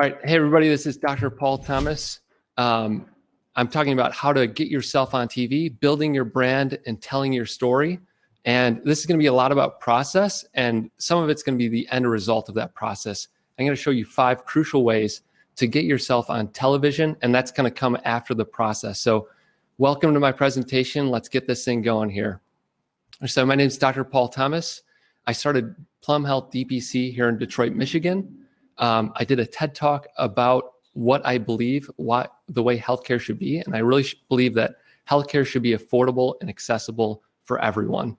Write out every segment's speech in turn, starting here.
All right. Hey, everybody, this is Dr. Paul Thomas. Um, I'm talking about how to get yourself on TV, building your brand, and telling your story. And this is going to be a lot about process, and some of it's going to be the end result of that process. I'm going to show you five crucial ways to get yourself on television, and that's going to come after the process. So, welcome to my presentation. Let's get this thing going here. So, my name is Dr. Paul Thomas. I started Plum Health DPC here in Detroit, Michigan. Um, I did a TED talk about what I believe what the way healthcare should be, and I really believe that healthcare should be affordable and accessible for everyone.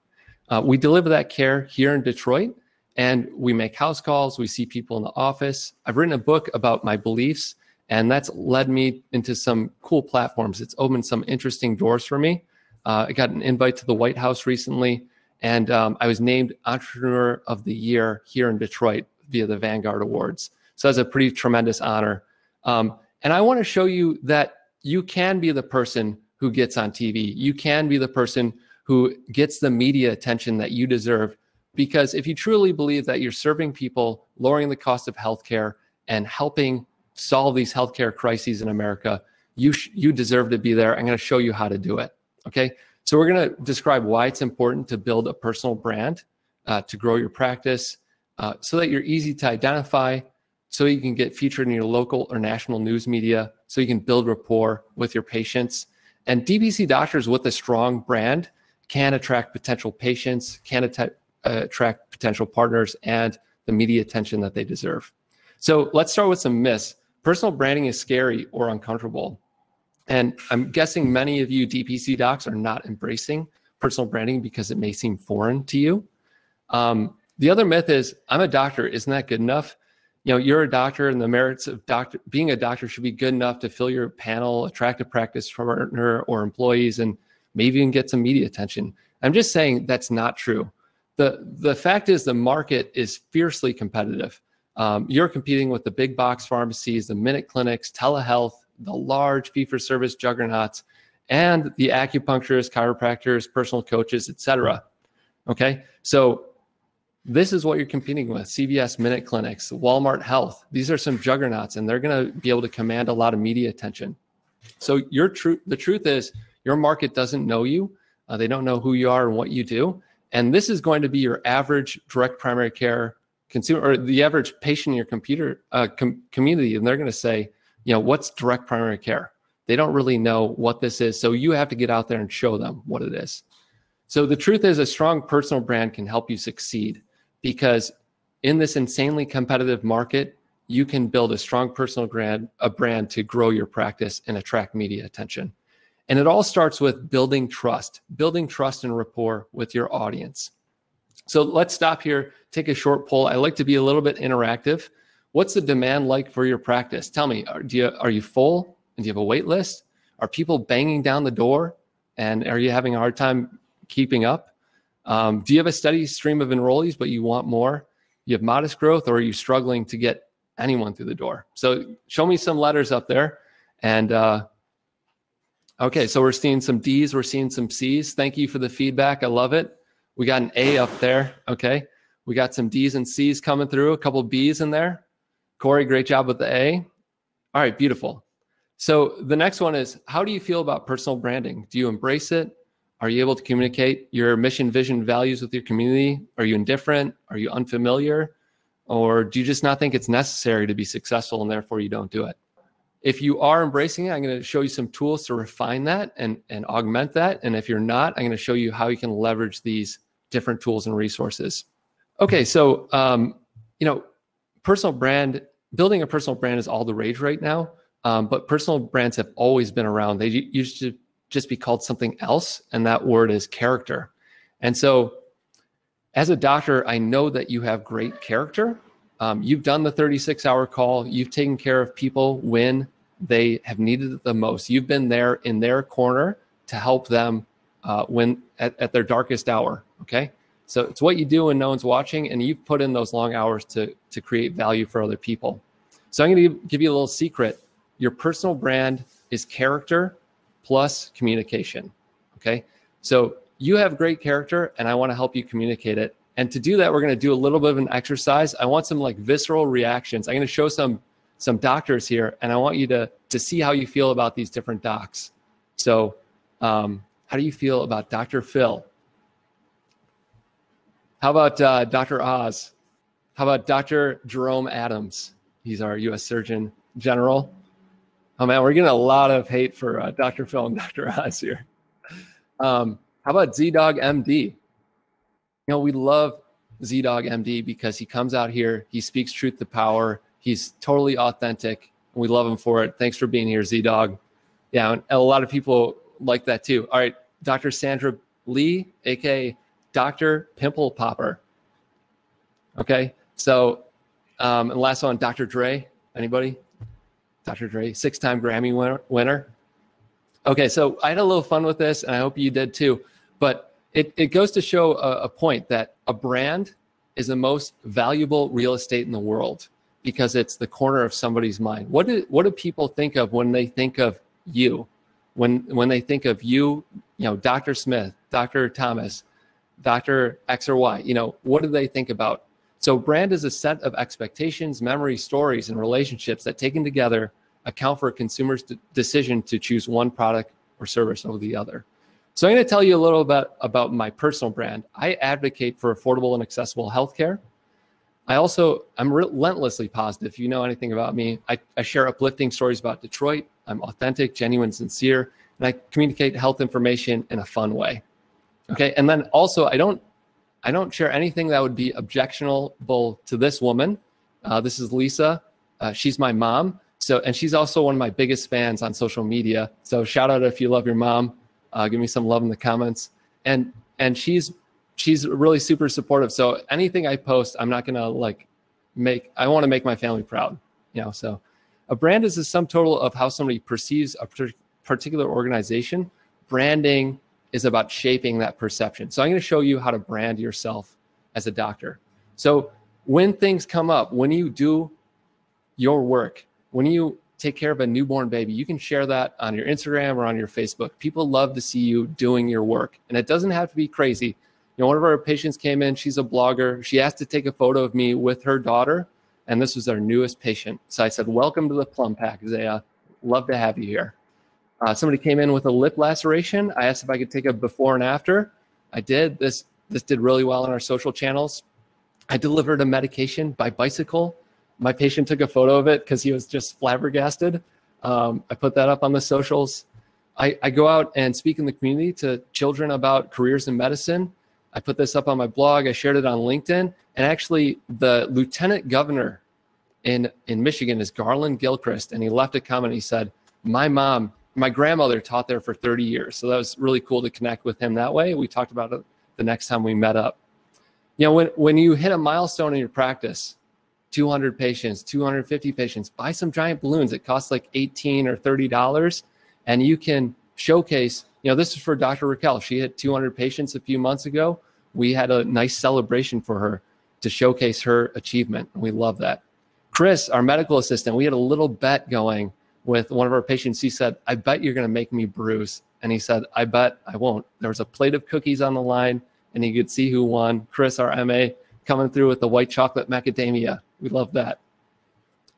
Uh, we deliver that care here in Detroit, and we make house calls. We see people in the office. I've written a book about my beliefs, and that's led me into some cool platforms. It's opened some interesting doors for me. Uh, I got an invite to the White House recently, and um, I was named Entrepreneur of the Year here in Detroit via the Vanguard Awards. So that's a pretty tremendous honor. Um, and I want to show you that you can be the person who gets on TV. You can be the person who gets the media attention that you deserve. Because if you truly believe that you're serving people, lowering the cost of healthcare, and helping solve these healthcare crises in America, you sh- you deserve to be there. I'm going to show you how to do it. Okay. So we're going to describe why it's important to build a personal brand, uh, to grow your practice, uh, so that you're easy to identify, so you can get featured in your local or national news media, so you can build rapport with your patients. And DPC doctors with a strong brand can attract potential patients, can att- uh, attract potential partners, and the media attention that they deserve. So let's start with some myths. Personal branding is scary or uncomfortable. And I'm guessing many of you DPC docs are not embracing personal branding because it may seem foreign to you. Um, the other myth is I'm a doctor. Isn't that good enough? you know you're a doctor and the merits of doctor being a doctor should be good enough to fill your panel attract a practice partner or employees and maybe even get some media attention. I'm just saying that's not true. The the fact is the market is fiercely competitive. Um, you're competing with the big box pharmacies the minute clinics telehealth the large fee for service juggernauts and the acupuncturists chiropractors personal coaches etc okay? So this is what you're competing with CVS Minute Clinics, Walmart Health. These are some juggernauts, and they're going to be able to command a lot of media attention. So, your truth, the truth is, your market doesn't know you. Uh, they don't know who you are and what you do. And this is going to be your average direct primary care consumer or the average patient in your computer uh, com- community. And they're going to say, you know, what's direct primary care? They don't really know what this is. So, you have to get out there and show them what it is. So, the truth is, a strong personal brand can help you succeed because in this insanely competitive market, you can build a strong personal brand, a brand to grow your practice and attract media attention. And it all starts with building trust, building trust and rapport with your audience. So let's stop here, take a short poll. I like to be a little bit interactive. What's the demand like for your practice? Tell me, are, you, are you full and do you have a wait list? Are people banging down the door and are you having a hard time keeping up? Um, do you have a steady stream of enrollees, but you want more? You have modest growth, or are you struggling to get anyone through the door? So show me some letters up there. And uh, okay, so we're seeing some D's, we're seeing some C's. Thank you for the feedback. I love it. We got an A up there. Okay. We got some D's and C's coming through, a couple B's in there. Corey, great job with the A. All right, beautiful. So the next one is how do you feel about personal branding? Do you embrace it? Are you able to communicate your mission, vision, values with your community? Are you indifferent? Are you unfamiliar? Or do you just not think it's necessary to be successful and therefore you don't do it? If you are embracing it, I'm going to show you some tools to refine that and, and augment that. And if you're not, I'm going to show you how you can leverage these different tools and resources. Okay, so um, you know, personal brand building a personal brand is all the rage right now. Um, but personal brands have always been around. They used to just be called something else, and that word is character. And so, as a doctor, I know that you have great character. Um, you've done the 36 hour call, you've taken care of people when they have needed it the most. You've been there in their corner to help them uh, when at, at their darkest hour. Okay. So it's what you do when no one's watching, and you've put in those long hours to, to create value for other people. So I'm going to give you a little secret. Your personal brand is character plus communication. Okay. So you have great character and I want to help you communicate it. And to do that, we're going to do a little bit of an exercise. I want some like visceral reactions. I'm going to show some some doctors here, and I want you to to see how you feel about these different docs. So, um, how do you feel about Dr. Phil? How about uh, Dr. Oz? How about Dr. Jerome Adams? He's our U.S. Surgeon General. Oh man, we're getting a lot of hate for uh, Dr. Phil and Dr. Oz here. Um, how about ZDogg MD? You know, we love ZDogg MD because he comes out here, he speaks truth to power, he's totally authentic, and we love him for it. Thanks for being here, ZDogg. Yeah, and a lot of people like that too. All right, Dr. Sandra Lee, aka Dr. Pimple Popper. Okay, so um, and last one, Dr. Dre. Anybody? Dr. Dre, six-time Grammy winner. winner. Okay, so I had a little fun with this, and I hope you did too. But it, it goes to show a, a point that a brand is the most valuable real estate in the world because it's the corner of somebody's mind. What do what do people think of when they think of you? When when they think of you, you know, Dr. Smith, Dr. Thomas, Dr. X or Y, you know, what do they think about? So brand is a set of expectations, memories, stories, and relationships that taken together account for a consumer's d- decision to choose one product or service over the other. So I'm going to tell you a little bit about my personal brand. I advocate for affordable and accessible healthcare. I also I'm relentlessly positive. If you know anything about me, I, I share uplifting stories about Detroit. I'm authentic, genuine, sincere, and I communicate health information in a fun way. Okay, and then also I don't I don't share anything that would be objectionable to this woman. Uh, this is Lisa. Uh, she's my mom. So, and she's also one of my biggest fans on social media. So, shout out if you love your mom. Uh, give me some love in the comments. And and she's she's really super supportive. So anything I post, I'm not gonna like make. I want to make my family proud. You know. So, a brand is the sum total of how somebody perceives a particular organization. Branding is about shaping that perception. So I'm going to show you how to brand yourself as a doctor. So when things come up, when you do your work, when you take care of a newborn baby, you can share that on your Instagram or on your Facebook. People love to see you doing your work, and it doesn't have to be crazy. You know, one of our patients came in, she's a blogger. She asked to take a photo of me with her daughter, and this was our newest patient. So I said, Welcome to the Plum Pack, Zaya. Love to have you here. Uh, somebody came in with a lip laceration. I asked if I could take a before and after. I did. This this did really well on our social channels. I delivered a medication by bicycle. My patient took a photo of it because he was just flabbergasted. Um, I put that up on the socials. I, I go out and speak in the community to children about careers in medicine. I put this up on my blog. I shared it on LinkedIn. And actually, the lieutenant governor in, in Michigan is Garlin Gilchrist. And he left a comment. He said, My mom my grandmother taught there for 30 years. So that was really cool to connect with him that way. We talked about it the next time we met up. You know, when, when you hit a milestone in your practice, 200 patients, 250 patients, buy some giant balloons. It costs like 18 or $30 and you can showcase, you know, this is for Dr. Raquel. She hit 200 patients a few months ago. We had a nice celebration for her to showcase her achievement. And we love that. Chris, our medical assistant, we had a little bet going with one of our patients. He said, I bet you're going to make me bruise. And he said, I bet I won't. There was a plate of cookies on the line, and he could see who won. Chris, our MA, coming through with the white chocolate macadamia. We love that.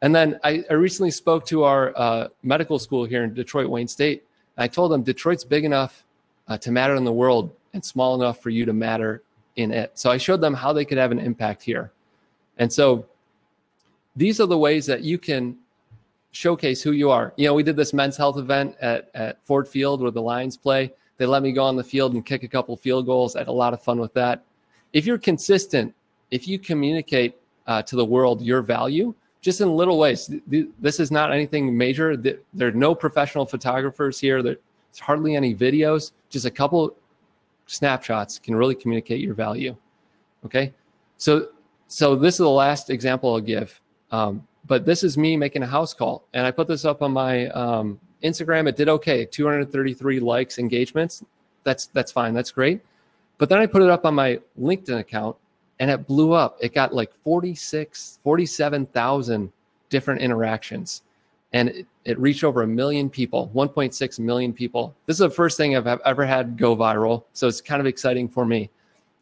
And then I, I recently spoke to our uh, medical school here in Detroit, Wayne State. I told them Detroit's big enough uh, to matter in the world and small enough for you to matter in it. So I showed them how they could have an impact here. And so these are the ways that you can showcase who you are. You know, we did this men's health event at, at Ford Field where the Lions play. They let me go on the field and kick a couple field goals. I had a lot of fun with that. If you're consistent, if you communicate uh, to the world your value, just in little ways, th- this is not anything major. There are no professional photographers here. There's hardly any videos. Just a couple snapshots can really communicate your value. Okay, so so this is the last example I'll give. Um, but this is me making a house call. And I put this up on my um, Instagram. It did okay, 233 likes, engagements. That's that's fine. That's great. But then I put it up on my LinkedIn account and it blew up. It got like 46, 47,000 different interactions. And it, it reached over a million people, 1.6 million people. This is the first thing I've ever had go viral. So it's kind of exciting for me.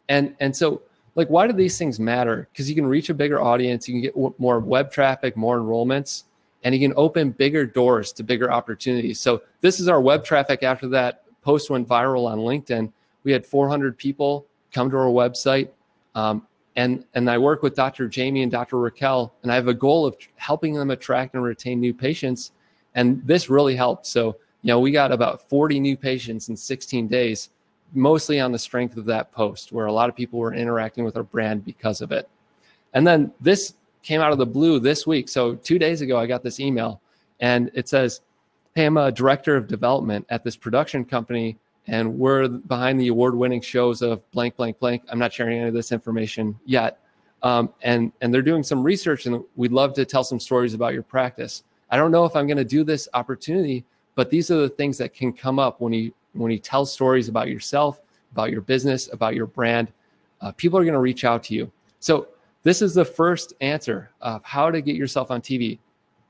And and so like why do these things matter because you can reach a bigger audience you can get more web traffic more enrollments and you can open bigger doors to bigger opportunities. So this is our web traffic after that post went viral on LinkedIn. We had 400 people come to our website. Um, and, and I work with Dr. Jamie and Dr. Raquel, and I have a goal of helping them attract and retain new patients. And this really helped. So, you know, we got about 40 new patients in 16 days, mostly on the strength of that post, where a lot of people were interacting with our brand because of it. And then this came out of the blue this week. So, two days ago, I got this email, and it says, Hey, I'm a director of development at this production company and we're behind the award-winning shows of blank, blank, blank. I'm not sharing any of this information yet, um, and and they're doing some research, and we'd love to tell some stories about your practice. I don't know if I'm going to do this opportunity, but these are the things that can come up when you when you tell stories about yourself, about your business, about your brand. Uh, people are going to reach out to you. So this is the first answer of how to get yourself on TV.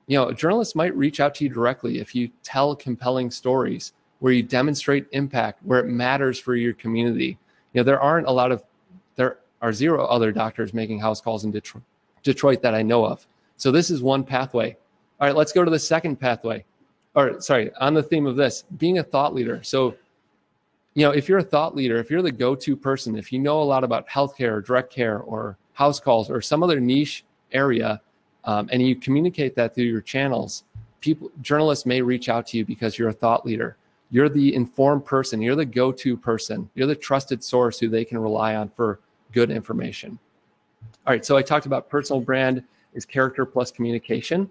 You know, journalists might reach out to you directly if you tell compelling stories where you demonstrate impact, where it matters for your community. You know, there aren't a lot of, there are zero other doctors making house calls in Detroit, Detroit that I know of. So this is one pathway. All right, let's go to the second pathway. Or sorry, on the theme of this, being a thought leader. So, you know, if you're a thought leader, if you're the go-to person, if you know a lot about healthcare or direct care or house calls or some other niche area, um, and you communicate that through your channels, people, journalists may reach out to you because you're a thought leader. You're the informed person. You're the go to person. You're the trusted source who they can rely on for good information. All right, so I talked about personal brand is character plus communication.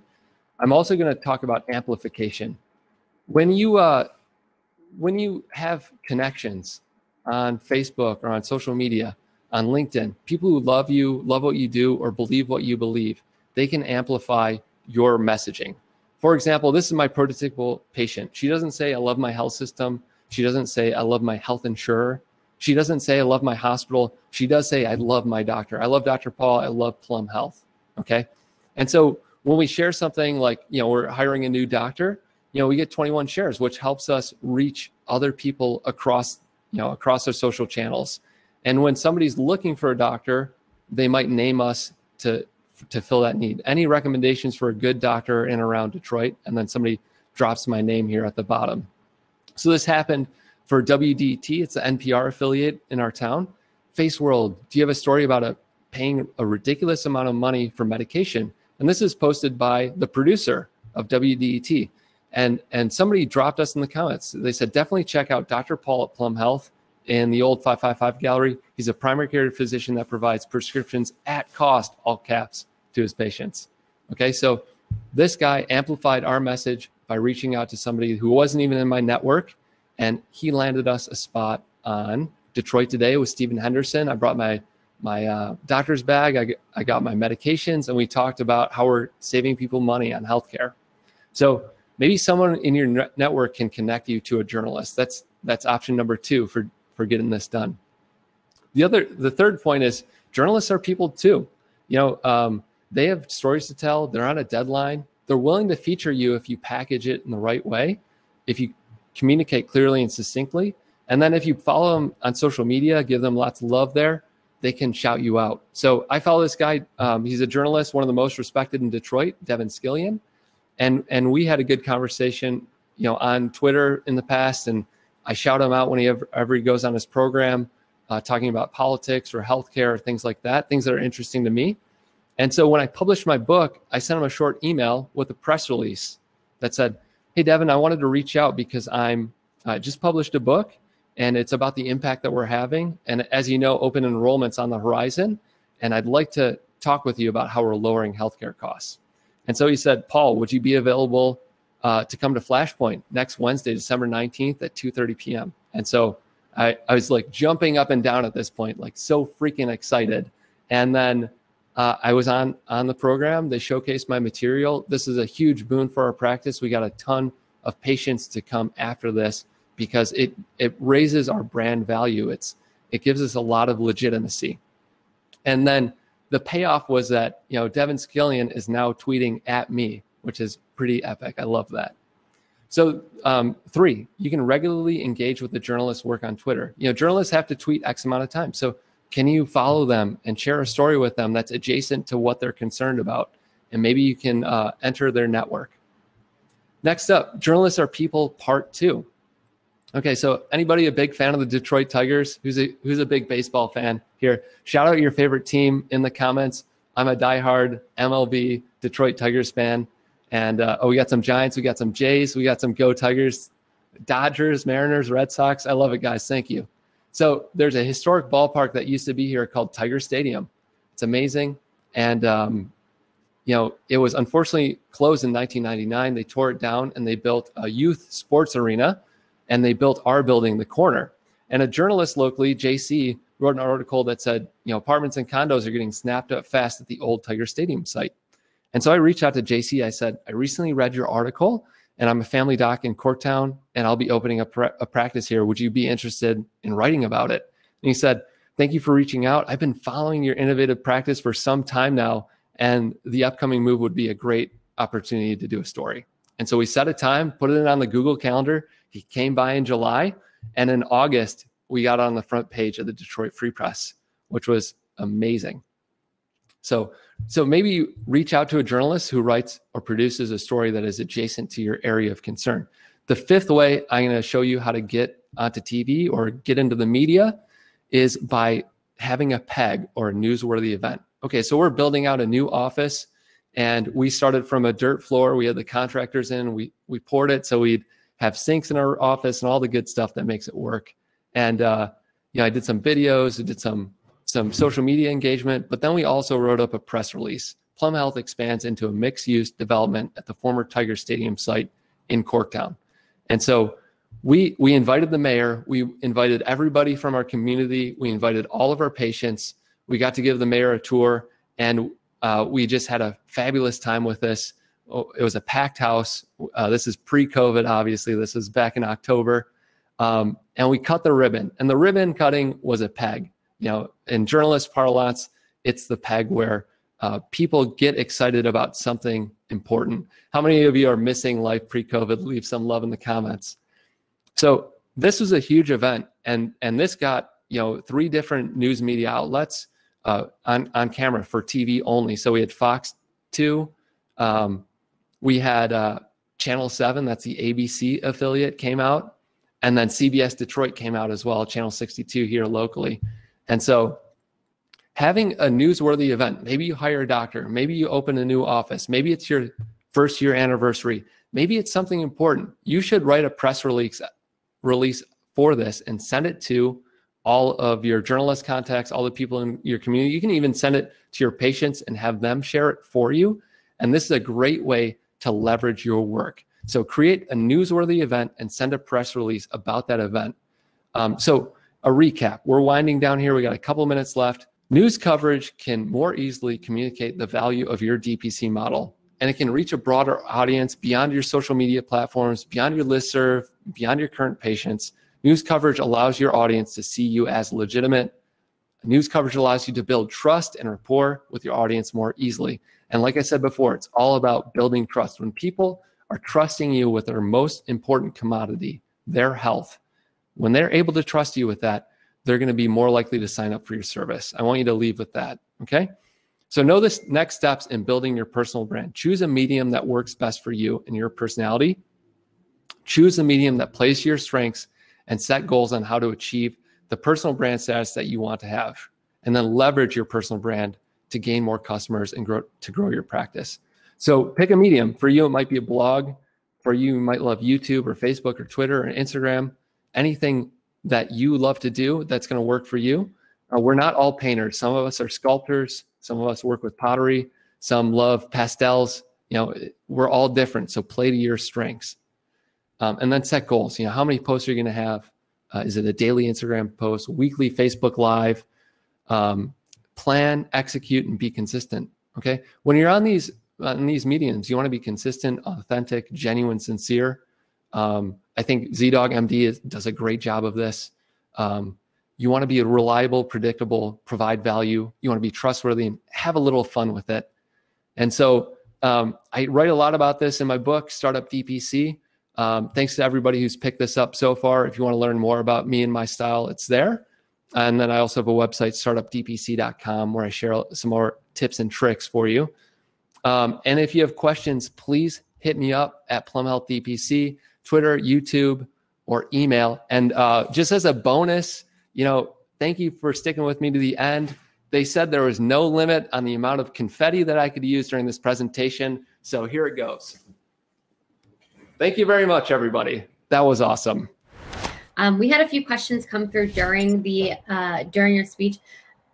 I'm also going to talk about amplification. When you uh, when you have connections on Facebook or on social media, on LinkedIn, people who love you, love what you do, or believe what you believe, they can amplify your messaging. For example, this is my prototypical patient. She doesn't say, I love my health system. She doesn't say, I love my health insurer. She doesn't say, I love my hospital. She does say, I love my doctor. I love Dr. Paul. I love Plum Health. Okay. And so when we share something like, you know, we're hiring a new doctor, you know, we get 21 shares, which helps us reach other people across, you know, across our social channels. And when somebody's looking for a doctor, they might name us to to fill that need. Any recommendations for a good doctor in around Detroit? And then somebody drops my name here at the bottom. So this happened for WDET. It's the NPR affiliate in our town. Face World, do you have a story about a paying a ridiculous amount of money for medication? And this is posted by the producer of WDET. And, and somebody dropped us in the comments. They said, definitely check out Dr. Paul at Plum Health in the old 555 gallery. He's a primary care physician that provides prescriptions at cost, all caps, to his patients. Okay, so this guy amplified our message by reaching out to somebody who wasn't even in my network, and he landed us a spot on Detroit Today with Stephen Henderson. I brought my my uh, doctor's bag. I, I got my medications, and we talked about how we're saving people money on healthcare. So maybe someone in your network can connect you to a journalist. That's that's option number two for for getting this done. The other, the third point is journalists are people too. You know, um, they have stories to tell. They're on a deadline. They're willing to feature you if you package it in the right way, if you communicate clearly and succinctly. And then if you follow them on social media, give them lots of love there, they can shout you out. So I follow this guy. Um, he's a journalist, one of the most respected in Detroit, Devin Scillian. And, and we had a good conversation, you know, on Twitter in the past. And I shout him out when he ever, ever goes on his program, uh, talking about politics or healthcare or things like that, things that are interesting to me. And so when I published my book, I sent him a short email with a press release that said, Hey, Devin, I wanted to reach out because I'm just published a book and it's about the impact that we're having. And as you know, open enrollment's on the horizon. And I'd like to talk with you about how we're lowering healthcare costs. And so he said, Paul, would you be available uh, to come to Flashpoint next Wednesday, December 19th at 2.30 p.m.? And so I, I was like jumping up and down at this point, like so freaking excited. And then uh, I was on on the program. They showcased my material. This is a huge boon for our practice. We got a ton of patients to come after this because it it raises our brand value. It's it gives us a lot of legitimacy. And then the payoff was that you know Devin Scillian is now tweeting at me, which is pretty epic. I love that. So um, three, you can regularly engage with the journalist's work on Twitter. You know, journalists have to tweet X amount of time. So can you follow them and share a story with them that's adjacent to what they're concerned about? and maybe you can uh, enter their network. Next up, journalists are people part two. Okay, so anybody a big fan of the Detroit Tigers? Who's a who's a big baseball fan here? Shout out your favorite team in the comments. I'm a diehard MLB Detroit Tigers fan, and uh, oh, we got some Giants, we got some Jays, we got some Go Tigers, Dodgers, Mariners, Red Sox. I love it, guys. Thank you. So there's a historic ballpark that used to be here called Tiger Stadium. It's amazing, and um, you know it was unfortunately closed in 1999. They tore it down and they built a youth sports arena and they built our building, the corner. And a journalist locally, JC, wrote an article that said, you know, apartments and condos are getting snapped up fast at the old Tiger Stadium site. And so I reached out to JC. I said, I recently read your article and I'm a family doc in Corktown and I'll be opening a, a practice here. Would you be interested in writing about it? And he said, Thank you for reaching out. I've been following your innovative practice for some time now, and the upcoming move would be a great opportunity to do a story. And so we set a time, put it on the Google Calendar, he came by in July, and in August, we got on the front page of the Detroit Free Press, which was amazing. So, so maybe reach out to a journalist who writes or produces a story that is adjacent to your area of concern. The fifth way I'm going to show you how to get onto TV or get into the media is by having a peg or a newsworthy event. Okay, so we're building out a new office and we started from a dirt floor. We had the contractors in, we we poured it so we'd have sinks in our office and all the good stuff that makes it work. And uh, you know, I did some videos, I did some some social media engagement, but then we also wrote up a press release. Plum Health expands into a mixed-use development at the former Tiger Stadium site in Corktown. And so we we invited the mayor, we invited everybody from our community, we invited all of our patients. We got to give the mayor a tour, and uh, we just had a fabulous time with this. Oh, it was a packed house. Uh, this is pre-COVID, obviously. This is back in October, um, and we cut the ribbon. And the ribbon cutting was a peg. You know, in journalist parlance, it's the peg where uh, people get excited about something important. How many of you are missing life pre-COVID? Leave some love in the comments. So this was a huge event, and and this got you know three different news media outlets uh, on on camera for TV only. So we had Fox Two, um, we had uh, Channel 7, that's the ABC affiliate, came out. And then CBS Detroit came out as well, Channel 62 here locally. And so having a newsworthy event, maybe you hire a doctor, maybe you open a new office, maybe it's your first year anniversary, maybe it's something important. You should write a press release release for this and send it to all of your journalist contacts, all the people in your community. You can even send it to your patients and have them share it for you. And this is a great way to leverage your work. So create a newsworthy event and send a press release about that event. Um, so a recap, we're winding down here. We got a couple minutes left. News coverage can more easily communicate the value of your DPC model, and it can reach a broader audience beyond your social media platforms, beyond your listserv, beyond your current patients. News coverage allows your audience to see you as legitimate. News coverage allows you to build trust and rapport with your audience more easily. And like I said before, it's all about building trust. When people are trusting you with their most important commodity, their health, when they're able to trust you with that, they're going to be more likely to sign up for your service. I want you to leave with that. Okay. So know this next steps in building your personal brand. Choose a medium that works best for you and your personality. Choose a medium that plays to your strengths and set goals on how to achieve the personal brand status that you want to have. And then leverage your personal brand to gain more customers and grow to grow your practice. So pick a medium. For you, it might be a blog. For you, you might love YouTube or Facebook or Twitter or Instagram. Anything that you love to do that's going to work for you. Uh, we're not all painters. Some of us are sculptors. Some of us work with pottery. Some love pastels. You know, we're all different. So play to your strengths. Um, and then set goals. You know, how many posts are you going to have? Uh, is it a daily Instagram post, weekly Facebook Live? Um, plan, execute, and be consistent. Okay. When you're on these on these mediums, you want to be consistent, authentic, genuine, sincere. Um, I think ZDogg MD is, does a great job of this. Um, you want to be reliable, predictable, provide value. You want to be trustworthy and have a little fun with it. And so um, I write a lot about this in my book, Startup DPC. Um, thanks to everybody who's picked this up so far. If you want to learn more about me and my style, it's there. And then I also have a website, startupdpc.com, where I share some more tips and tricks for you. Um, and if you have questions, please hit me up at Plum Health DPC, Twitter, YouTube, or email. And uh, just as a bonus, you know, thank you for sticking with me to the end. They said there was no limit on the amount of confetti that I could use during this presentation. So here it goes. Thank you very much, everybody. That was awesome. Um, we had a few questions come through during the uh, during your speech.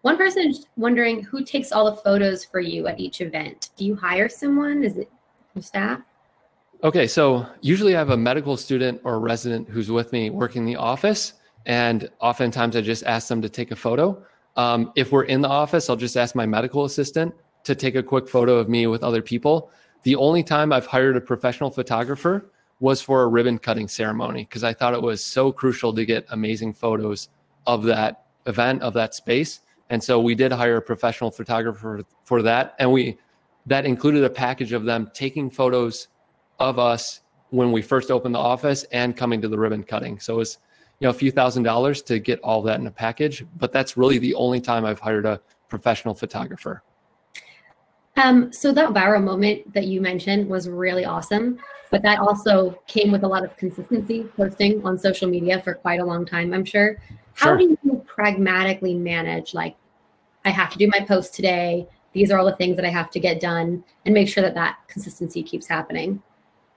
One person is wondering who takes all the photos for you at each event. Do you hire someone? Is it your staff? Okay, so usually I have a medical student or resident who's with me working the office, and oftentimes I just ask them to take a photo. Um, if we're in the office, I'll just ask my medical assistant to take a quick photo of me with other people. The only time I've hired a professional photographer was for a ribbon cutting ceremony because I thought it was so crucial to get amazing photos of that event, of that space. And so we did hire a professional photographer for that. And we that included a package of them taking photos of us when we first opened the office and coming to the ribbon cutting. So it was, you know, a few thousand dollars to get all that in a package. But that's really the only time I've hired a professional photographer. Um, so that viral moment that you mentioned was really awesome, but that also came with a lot of consistency posting on social media for quite a long time, I'm sure. How sure. do you pragmatically manage like I have to do my post today, these are all the things that I have to get done and make sure that that consistency keeps happening?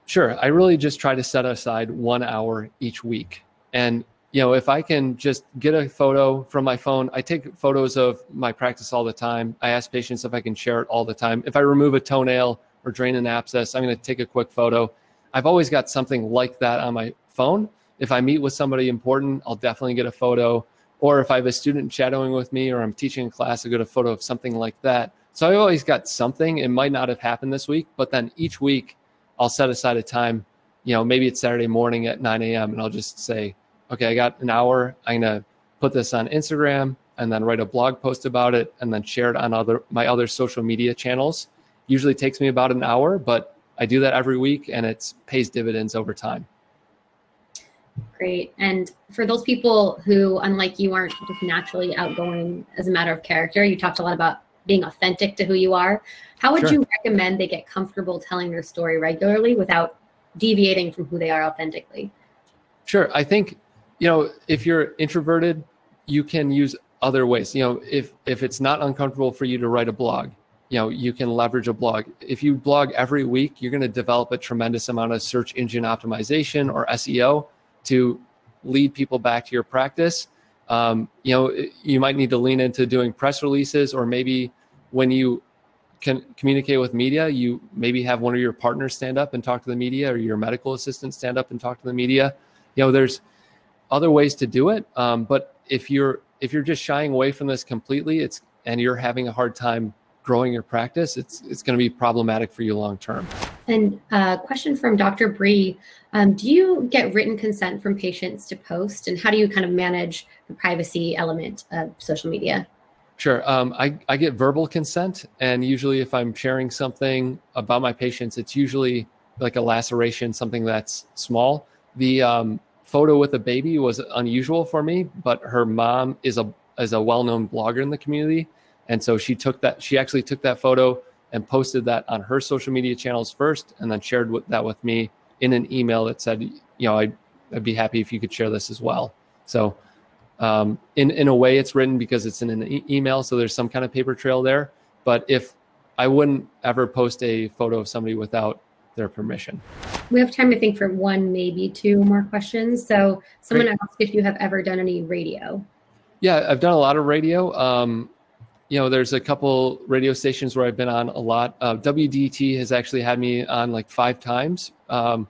Sure. I really just try to set aside one hour each week. And, you know, if I can just get a photo from my phone, I take photos of my practice all the time. I ask patients if I can share it all the time. If I remove a toenail or drain an abscess, I'm going to take a quick photo. I've always got something like that on my phone. If I meet with somebody important, I'll definitely get a photo. Or if I have a student shadowing with me or I'm teaching a class, I get a photo of something like that. So I've always got something. It might not have happened this week, but then each week I'll set aside a time, you know, maybe it's Saturday morning at 9 a.m. and I'll just say, okay, I got an hour. I'm going to put this on Instagram and then write a blog post about it and then share it on other my other social media channels. Usually takes me about an hour, but I do that every week and it pays dividends over time. Great. And for those people who, unlike you, aren't just naturally outgoing as a matter of character, you talked a lot about being authentic to who you are. How would sure. you recommend they get comfortable telling their story regularly without deviating from who they are authentically? Sure. I think, you know, if you're introverted, you can use other ways. You know, if if it's not uncomfortable for you to write a blog, you know, you can leverage a blog. If you blog every week, you're going to develop a tremendous amount of search engine optimization or SEO to lead people back to your practice um, you know, you might need to lean into doing press releases, or maybe when you can communicate with media, you maybe have one of your partners stand up and talk to the media, or your medical assistant stand up and talk to the media. You know, there's other ways to do it, um, but if you're if you're just shying away from this completely, it's and you're having a hard time growing your practice, it's it's going to be problematic for you long term. And a uh, question from Dr. Bree: um, Do you get written consent from patients to post, and how do you kind of manage the privacy element of social media? Sure. Um, I, I get verbal consent, and usually, if I'm sharing something about my patients, it's usually like a laceration, something that's small. The um, photo with a baby was unusual for me, but her mom is a is a well known blogger in the community, and so she took that, she actually took that photo and posted that on her social media channels first, and then shared with, that with me in an email that said, you know, I'd, I'd be happy if you could share this as well. So, um, in in a way, it's written because it's in an e- email, so there's some kind of paper trail there. But if I wouldn't ever post a photo of somebody without their permission. We have time, to think, for one, maybe two more questions. So, someone Great. asked if you have ever done any radio. Yeah, I've done a lot of radio. Um, you know, there's a couple radio stations where I've been on a lot. Uh, WDET has actually had me on like five times. Um,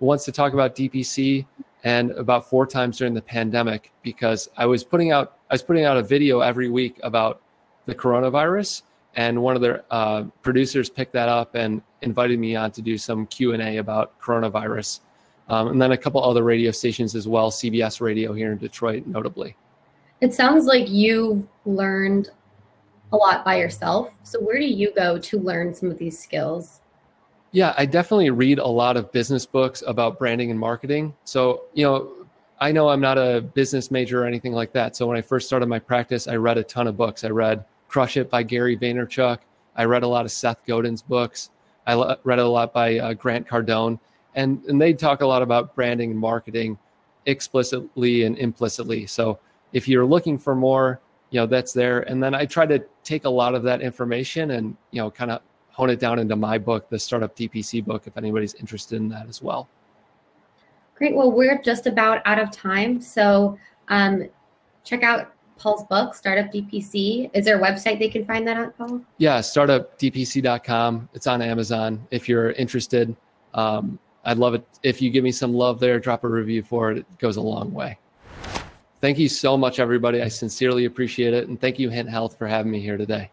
once to talk about DPC, and about four times during the pandemic because I was putting out I was putting out a video every week about the coronavirus, and one of their uh, producers picked that up and invited me on to do some Q and A about coronavirus, um, and then a couple other radio stations as well, CBS Radio here in Detroit, notably. It sounds like you learned a lot by yourself. So where do you go to learn some of these skills? Yeah, I definitely read a lot of business books about branding and marketing. So, you know, I know I'm not a business major or anything like that. So when I first started my practice, I read a ton of books. I read Crush It by Gary Vaynerchuk, I read a lot of Seth Godin's books. I read a lot by uh, Grant Cardone, and and they talk a lot about branding and marketing explicitly and implicitly. So if you're looking for more, you know that's there. And then I try to take a lot of that information and you know kind of hone it down into my book, the Startup DPC book, if anybody's interested in that as well. Great. Well, we're just about out of time, so um, check out Paul's book, Startup DPC. Is there a website they can find that on, Paul? Yeah, startupdpc.com. It's on Amazon if you're interested. Um, I'd love it if you give me some love there, drop a review for it. It goes a long way. Thank you so much, everybody. I sincerely appreciate it. And thank you, Hint Health, for having me here today.